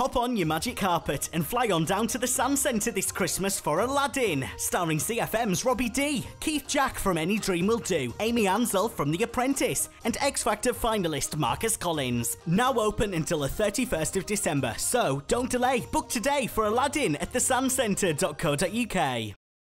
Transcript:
Hop on your magic carpet and fly on down to the Sands Centre this Christmas for Aladdin, starring CFM's Robbie D, Keith Jack from Any Dream Will Do, Amy Ansell from The Apprentice, and X Factor finalist Marcus Collins. Now open until the 31st of December, so don't delay. Book today for Aladdin at thesandscentre.co.uk.